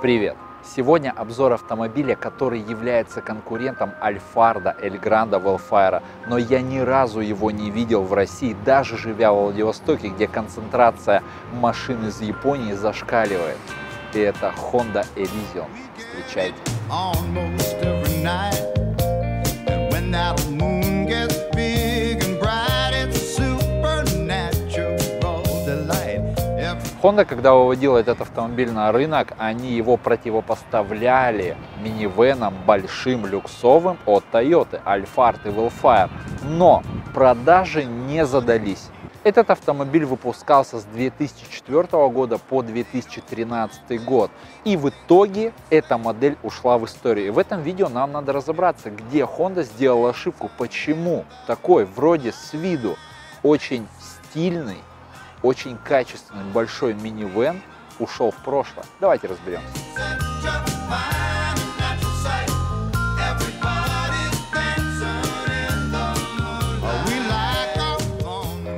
Привет! Сегодня обзор автомобиля, который является конкурентом Альфарда, Эльгранда, Велфайра, но я ни разу его не видел в России, даже живя в Владивостоке, где концентрация машин из Японии зашкаливает. И это Honda Elysion. Встречайте! Honda, когда выводила этот автомобиль на рынок, они его противопоставляли минивенам большим люксовым от Toyota, Alphard и Velfire. Но продажи не задались. Этот автомобиль выпускался с 2004 года по 2013 год. И в итоге эта модель ушла в историю. И в этом видео нам надо разобраться, где Honda сделала ошибку, почему такой вроде с виду очень стильный, очень качественный большой минивэн ушел в прошлое. Давайте разберемся.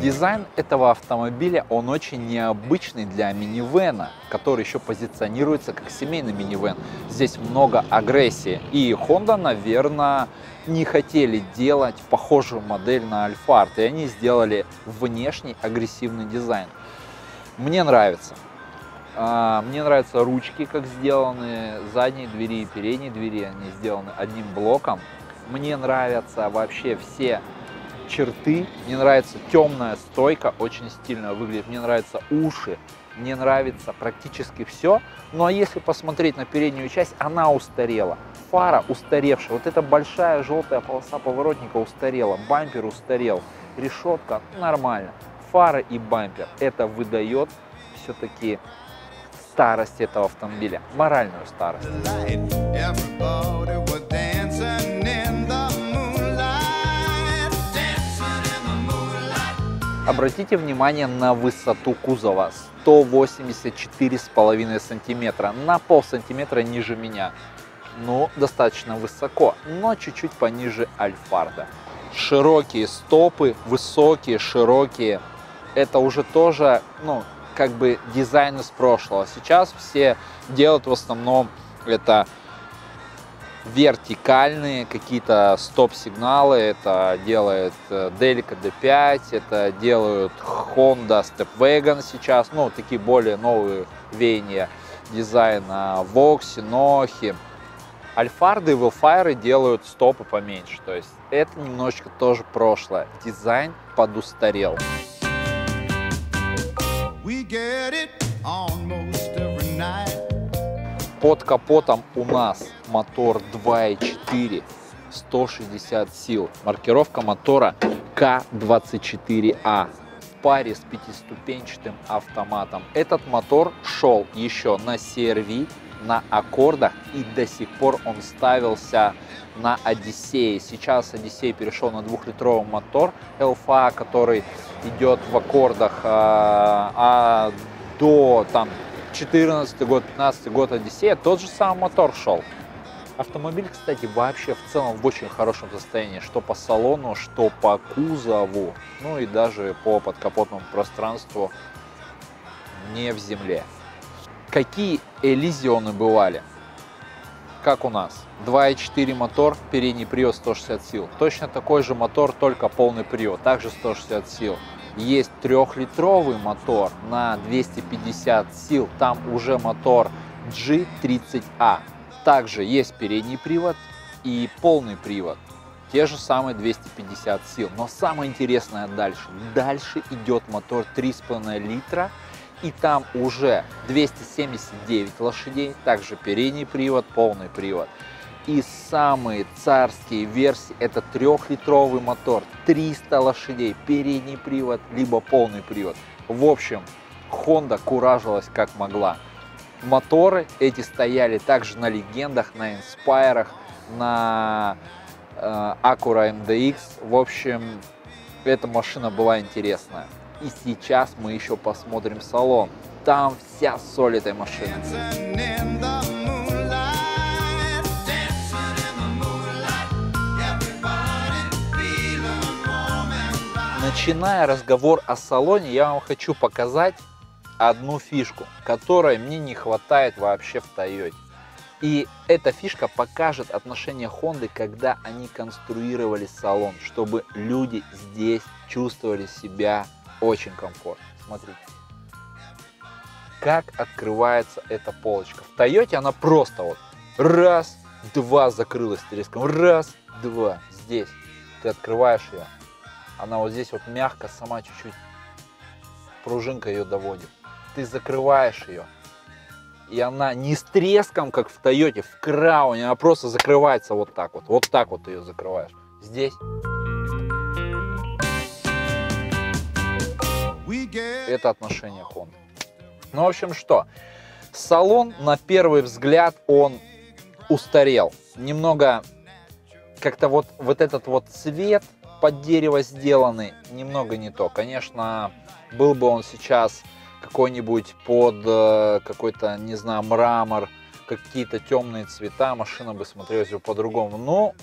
Дизайн этого автомобиля, он очень необычный для минивэна, который еще позиционируется как семейный минивэн. Здесь много агрессии. И Honda, наверное, не хотели делать похожую модель на Alphard, и они сделали внешний агрессивный дизайн. Мне нравится. А, Мне нравятся ручки, как сделаны, задние двери и передние двери, они сделаны одним блоком. Мне нравятся вообще все черты, мне нравится темная стойка, очень стильно выглядит, мне нравятся уши, мне нравится практически все. Ну а если посмотреть на переднюю часть, она устарела. Фара устаревшая, вот эта большая желтая полоса поворотника устарела, бампер устарел, решетка нормально. Фара и бампер, это выдает все-таки старость этого автомобиля, моральную старость. Обратите внимание на высоту кузова 184,5 сантиметра, на пол сантиметра ниже меня. Ну, достаточно высоко, но чуть-чуть пониже Альфарда. Широкие стопы, высокие, широкие. Это уже тоже, ну, как бы дизайн из прошлого. Сейчас все делают в основном это вертикальные какие-то стоп-сигналы. Это делает э, Delica D5, это делают Honda Stepwagon сейчас. Ну, такие более новые веяния дизайна Vox, Nohi. Альфарды и Велфайры делают стопы поменьше. То есть это немножечко тоже прошлое. Дизайн подустарел. Под капотом у нас мотор 2.4, 160 сил. Маркировка мотора К24А в паре с пятиступенчатым автоматом. Этот мотор шел еще на CRV, на аккордах и до сих пор он ставился на Одиссее. Сейчас Одиссей перешел на двухлитровый мотор LFA, который идет в аккордах, а, а до там 14 год, 15 год Одиссея тот же самый мотор шел. Автомобиль, кстати, вообще в целом в очень хорошем состоянии, что по салону, что по кузову, ну и даже по подкапотному пространству не в земле. Какие элизионы бывали? Как у нас? 2.4 мотор, передний привод 160 сил. Точно такой же мотор, только полный привод, также 160 сил. Есть трехлитровый мотор на 250 сил, там уже мотор G30A. Также есть передний привод и полный привод. Те же самые 250 сил. Но самое интересное дальше. Дальше идет мотор 3,5 литра. И там уже 279 лошадей. Также передний привод, полный привод. И самые царские версии это трехлитровый мотор, 300 лошадей, передний привод, либо полный привод. В общем, Honda куражилась как могла. Моторы эти стояли также на легендах, на инспайрах, на э, Acura MDX. В общем, эта машина была интересная. И сейчас мы еще посмотрим салон. Там вся соль этой машины. Начиная разговор о салоне, я вам хочу показать одну фишку, которой мне не хватает вообще в Тойоте. И эта фишка покажет отношение Honda, когда они конструировали салон, чтобы люди здесь чувствовали себя очень комфортно. Смотрите. Как открывается эта полочка. В Тойоте она просто вот раз, два закрылась треском. Раз, два. Здесь ты открываешь ее. Она вот здесь вот мягко сама чуть-чуть. Пружинка ее доводит. Ты закрываешь ее и она не с треском, как в Тойоте, в Крауне, она просто закрывается вот так вот. Вот так вот ее закрываешь. Здесь это отношение Honda. Ну, в общем, что? Салон, на первый взгляд, он устарел. Немного как-то вот, вот этот вот цвет под дерево сделанный, немного не то. Конечно, был бы он сейчас какой-нибудь под э, какой-то, не знаю, мрамор, какие-то темные цвета, машина бы смотрелась бы по-другому. Ну,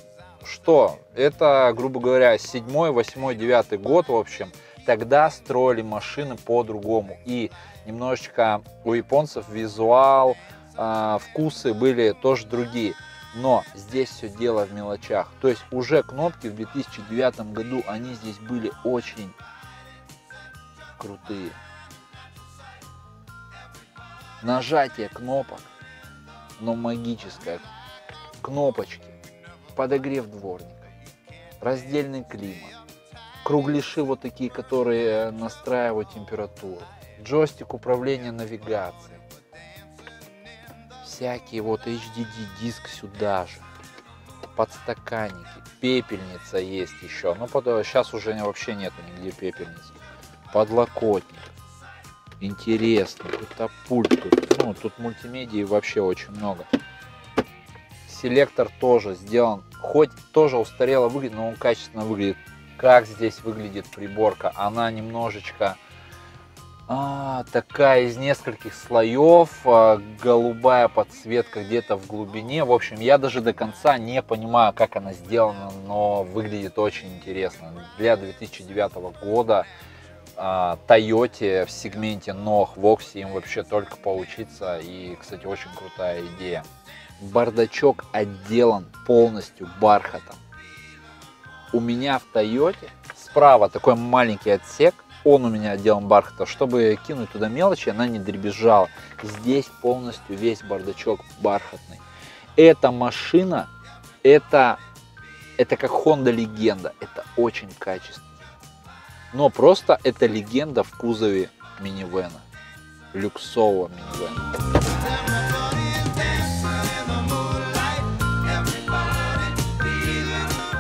что, это, грубо говоря, седьмой, восьмой, девятый год, в общем, тогда строили машины по-другому. И немножечко у японцев визуал, э, вкусы были тоже другие. Но здесь все дело в мелочах. То есть уже кнопки в 2009 году, они здесь были очень крутые нажатие кнопок, но магическое. Кнопочки, подогрев дворника, раздельный климат, кругляши вот такие, которые настраивают температуру, джойстик управления навигацией, всякие вот HDD диск сюда же, подстаканники, пепельница есть еще, но ну, сейчас уже вообще нету нигде пепельницы, подлокотник, интересно. Это пульт тут. Ну, тут мультимедии вообще очень много. Селектор тоже сделан. Хоть тоже устарело выглядит, но он качественно выглядит. Как здесь выглядит приборка? Она немножечко а, такая из нескольких слоев, а, голубая подсветка где-то в глубине. В общем, я даже до конца не понимаю, как она сделана, но выглядит очень интересно. Для 2009 года Тойоте в сегменте ног, в Оксе им вообще только поучиться. И, кстати, очень крутая идея. Бардачок отделан полностью бархатом. У меня в Тойоте справа такой маленький отсек, он у меня отделан бархатом, чтобы кинуть туда мелочи, она не дребезжала. Здесь полностью весь бардачок бархатный. Эта машина, это, это как Honda легенда, это очень качественно но просто это легенда в кузове минивэна, люксового минивэна.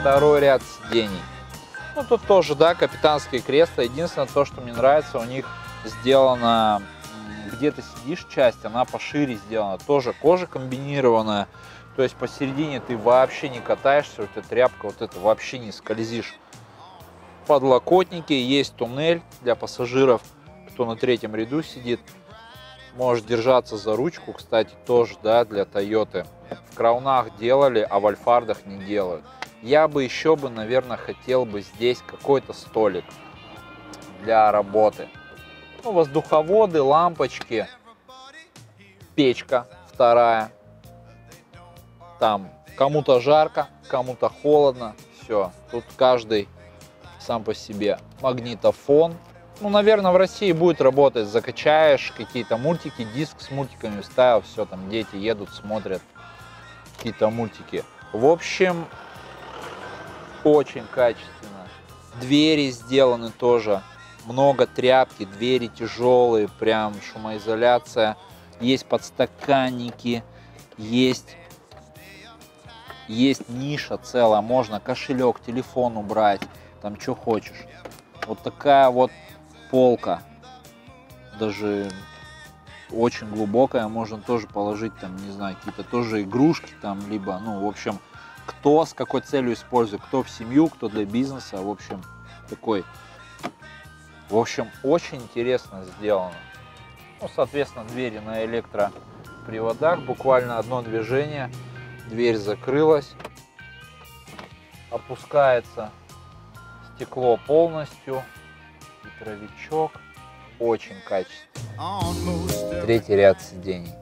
Второй ряд сидений. Ну, тут тоже, да, капитанские кресла. Единственное, то, что мне нравится, у них сделано, где то сидишь часть, она пошире сделана. Тоже кожа комбинированная. То есть посередине ты вообще не катаешься, вот эта тряпка, вот это вообще не скользишь подлокотники, есть туннель для пассажиров, кто на третьем ряду сидит. Может держаться за ручку, кстати, тоже, да, для Тойоты. В краунах делали, а в альфардах не делают. Я бы еще бы, наверное, хотел бы здесь какой-то столик для работы. Ну, воздуховоды, лампочки, печка вторая. Там кому-то жарко, кому-то холодно. Все, тут каждый сам по себе. Магнитофон. Ну, наверное, в России будет работать. Закачаешь какие-то мультики, диск с мультиками вставил, все, там дети едут, смотрят какие-то мультики. В общем, очень качественно. Двери сделаны тоже. Много тряпки, двери тяжелые, прям шумоизоляция. Есть подстаканники, есть есть ниша целая, можно кошелек, телефон убрать там что хочешь. Вот такая вот полка, даже очень глубокая, можно тоже положить там, не знаю, какие-то тоже игрушки там, либо, ну, в общем, кто с какой целью использует, кто в семью, кто для бизнеса, в общем, такой, в общем, очень интересно сделано. Ну, соответственно, двери на электроприводах, буквально одно движение, дверь закрылась, опускается стекло полностью, ветровичок. очень качественный. Третий ряд сидений.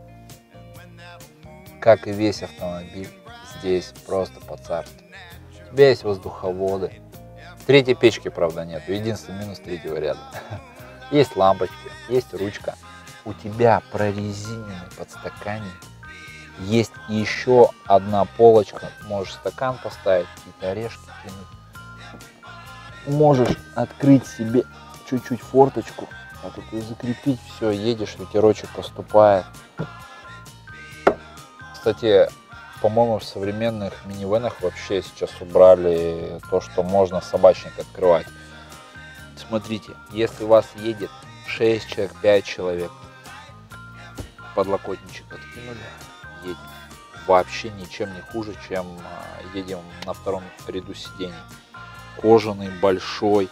Как и весь автомобиль, здесь просто по-царски. У тебя есть воздуховоды. Третьей печки, правда, нет. Единственный минус третьего ряда. Есть лампочки, есть ручка. У тебя прорезиненный подстаканник. Есть еще одна полочка. Можешь стакан поставить, какие-то орешки кинуть. Можешь открыть себе чуть-чуть форточку, так вот ее закрепить, все, едешь, ветерочек поступает. Кстати, по-моему, в современных минивенах вообще сейчас убрали то, что можно собачник открывать. Смотрите, если у вас едет 6 человек, 5 человек, подлокотничек откинули, едем. Вообще ничем не хуже, чем а, едем на втором ряду сидений. Кожаный, большой.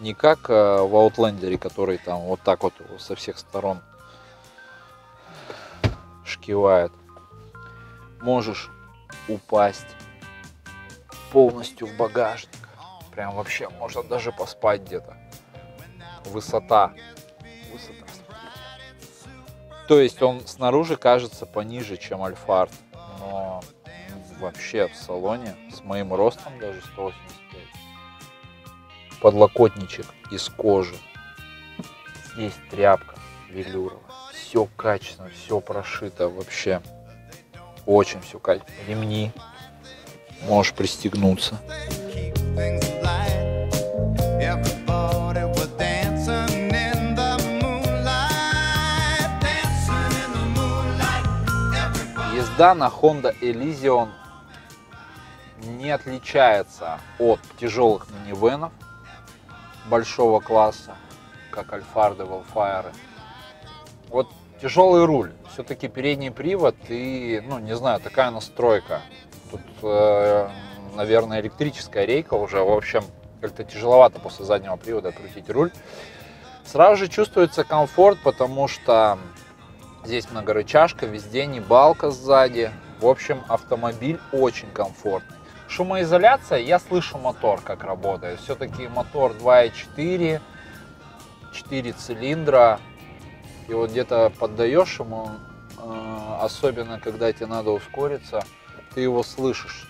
Не как а, в Аутлендере, который там вот так вот со всех сторон шкивает. Можешь упасть полностью в багажник. Прям вообще можно даже поспать где-то. Высота. Высота. То есть он снаружи кажется пониже, чем Альфард. Но вообще в салоне с моим ростом даже 185. Подлокотничек из кожи. Здесь тряпка велюровая. Все качественно, все прошито вообще. Очень все качественно. Ремни. Можешь пристегнуться. Езда на Honda Elysion не отличается от тяжелых минивенов большого класса, как Альфарды, Велфайры. Вот тяжелый руль, все-таки передний привод и, ну, не знаю, такая настройка. Тут, э, наверное, электрическая рейка уже, в общем, как-то тяжеловато после заднего привода крутить руль. Сразу же чувствуется комфорт, потому что здесь многорычажка, везде не балка сзади. В общем, автомобиль очень комфортный. Шумоизоляция, я слышу мотор, как работает. Все-таки мотор 2.4, 4 цилиндра. И вот где-то поддаешь ему, э, особенно когда тебе надо ускориться, ты его слышишь.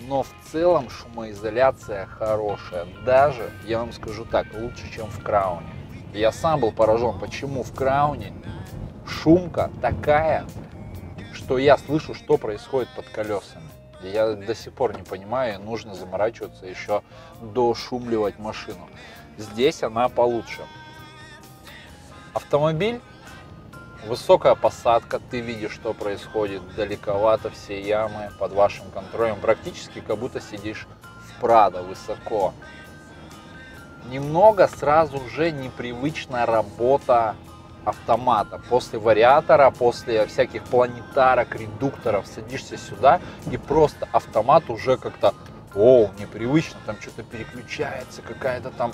Но в целом шумоизоляция хорошая. Даже, я вам скажу так, лучше, чем в Крауне. Я сам был поражен, почему в Крауне шумка такая, что я слышу, что происходит под колесами. Я до сих пор не понимаю, нужно заморачиваться еще дошумливать машину. Здесь она получше. Автомобиль, высокая посадка, ты видишь, что происходит, далековато все ямы под вашим контролем. Практически как будто сидишь в Прадо высоко. Немного сразу же непривычная работа автомата. После вариатора, после всяких планетарок, редукторов садишься сюда и просто автомат уже как-то, о, непривычно, там что-то переключается, какая-то там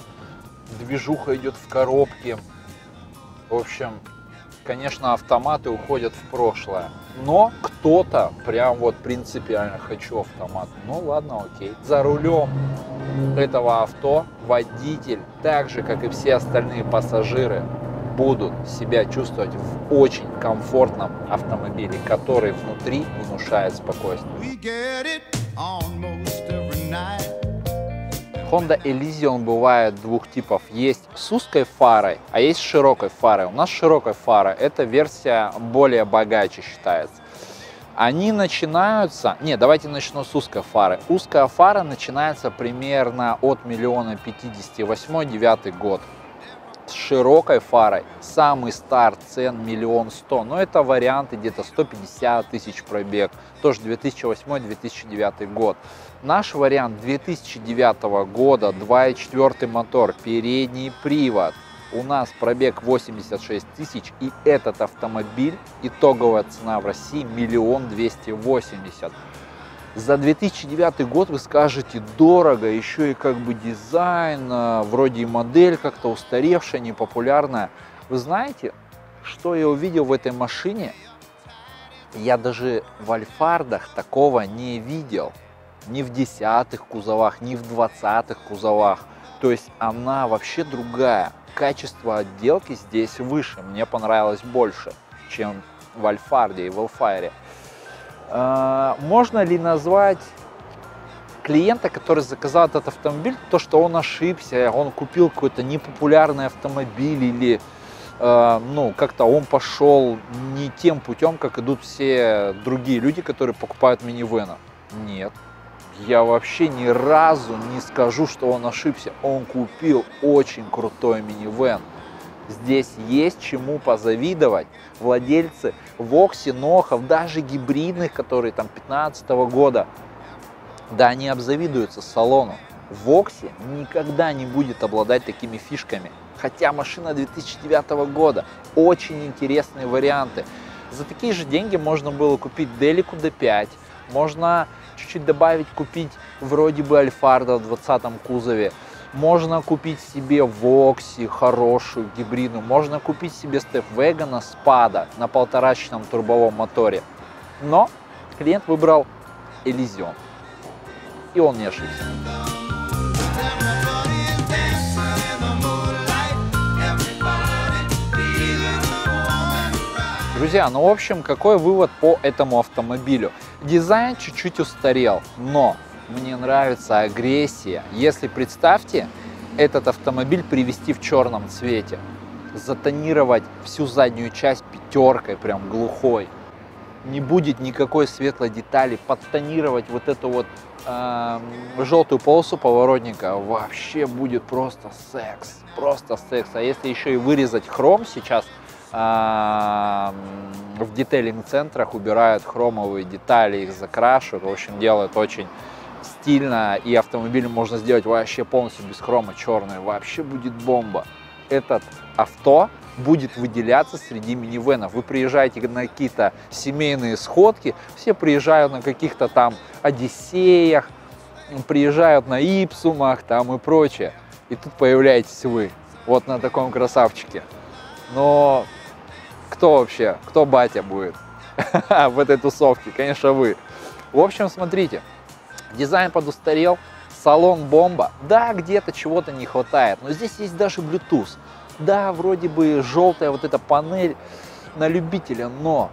движуха идет в коробке. В общем, конечно, автоматы уходят в прошлое. Но кто-то прям вот принципиально хочу автомат. Ну ладно, окей. За рулем этого авто водитель, так же как и все остальные пассажиры, будут себя чувствовать в очень комфортном автомобиле, который внутри внушает спокойствие. Honda Elysion бывает двух типов. Есть с узкой фарой, а есть с широкой фарой. У нас широкой фарой эта версия более богаче считается. Они начинаются... Не, давайте начну с узкой фары. Узкая фара начинается примерно от миллиона пятидесяти восьмой девятый год. С широкой фарой самый старт цен миллион сто. Но это варианты где-то 150 тысяч пробег. Тоже 2008-2009 год. Наш вариант 2009 года, 2.4 мотор, передний привод. У нас пробег 86 тысяч и этот автомобиль, итоговая цена в России миллион двести восемьдесят. За 2009 год вы скажете дорого, еще и как бы дизайн, э, вроде и модель как-то устаревшая, непопулярная. Вы знаете, что я увидел в этой машине? Я даже в Альфардах такого не видел. Ни в десятых кузовах, ни в двадцатых кузовах. То есть она вообще другая. качество отделки здесь выше. Мне понравилось больше, чем в Альфарде и в Элфайре. А, можно ли назвать клиента, который заказал этот автомобиль, то, что он ошибся, он купил какой-то непопулярный автомобиль или э, ну, как-то он пошел не тем путем, как идут все другие люди, которые покупают минивэна. Нет. Я вообще ни разу не скажу, что он ошибся. Он купил очень крутой минивэн. Здесь есть чему позавидовать. Владельцы Вокси, Нохов, даже гибридных, которые там 15 года, да, они обзавидуются салону. Вокси никогда не будет обладать такими фишками. Хотя машина 2009 года. Очень интересные варианты. За такие же деньги можно было купить Delico D5. Можно чуть-чуть добавить, купить вроде бы Альфарда в 20 кузове. Можно купить себе Вокси хорошую гибридную. Можно купить себе Степ Вегана Спада на полторачном турбовом моторе. Но клиент выбрал Elysion. И он не ошибся. Друзья, ну в общем, какой вывод по этому автомобилю? Дизайн чуть-чуть устарел, но мне нравится агрессия. Если представьте, этот автомобиль привести в черном цвете, затонировать всю заднюю часть пятеркой, прям глухой, не будет никакой светлой детали, подтонировать вот эту вот э, желтую полосу поворотника, вообще будет просто секс, просто секс. А если еще и вырезать хром сейчас, в детейлинг-центрах убирают хромовые детали, их закрашивают, в общем, делают очень стильно, и автомобиль можно сделать вообще полностью без хрома, черный, вообще будет бомба. Этот авто будет выделяться среди минивенов. Вы приезжаете на какие-то семейные сходки, все приезжают на каких-то там Одиссеях, приезжают на Ипсумах там и прочее. И тут появляетесь вы, вот на таком красавчике. Но кто вообще, кто батя будет в этой тусовке? Конечно, вы. В общем, смотрите, дизайн подустарел, салон бомба. Да, где-то чего-то не хватает, но здесь есть даже Bluetooth. Да, вроде бы желтая вот эта панель на любителя, но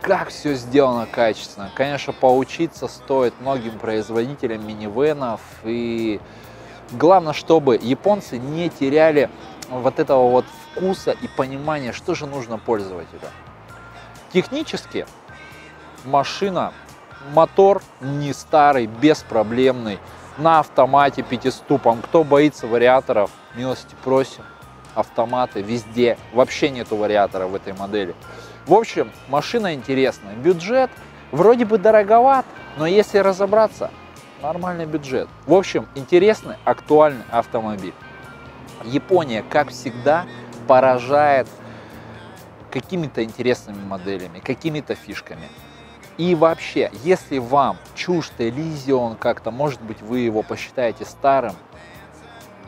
как все сделано качественно. Конечно, поучиться стоит многим производителям минивенов. И главное, чтобы японцы не теряли вот этого вот вкуса и понимания, что же нужно пользователю. Технически машина, мотор не старый, беспроблемный, на автомате пятиступом. Кто боится вариаторов, милости просим автоматы везде. Вообще нету вариатора в этой модели. В общем, машина интересная. Бюджет вроде бы дороговат, но если разобраться, нормальный бюджет. В общем, интересный, актуальный автомобиль. Япония, как всегда, поражает какими-то интересными моделями, какими-то фишками. И вообще, если вам чужд Elysion как-то, может быть, вы его посчитаете старым,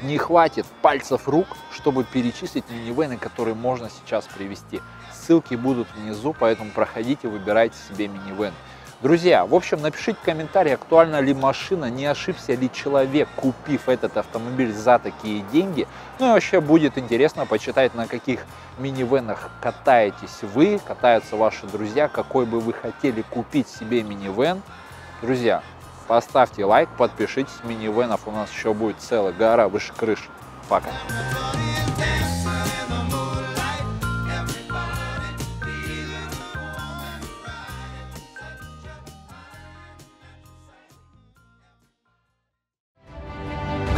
не хватит пальцев рук, чтобы перечислить минивены, которые можно сейчас привести. Ссылки будут внизу, поэтому проходите, выбирайте себе минивен. Друзья, в общем, напишите комментарий, актуальна ли машина, не ошибся ли человек, купив этот автомобиль за такие деньги. Ну и вообще будет интересно почитать, на каких минивенах катаетесь вы, катаются ваши друзья, какой бы вы хотели купить себе минивен. Друзья, Поставьте лайк, подпишитесь. Минивенов у нас еще будет целая гора выше крыши. Пока.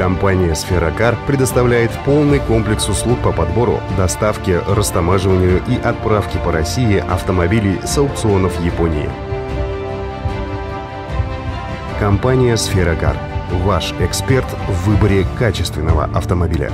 Компания «Сферокар» предоставляет полный комплекс услуг по подбору, доставке, растамаживанию и отправке по России автомобилей с аукционов Японии. Компания «Сферогар». Ваш эксперт в выборе качественного автомобиля.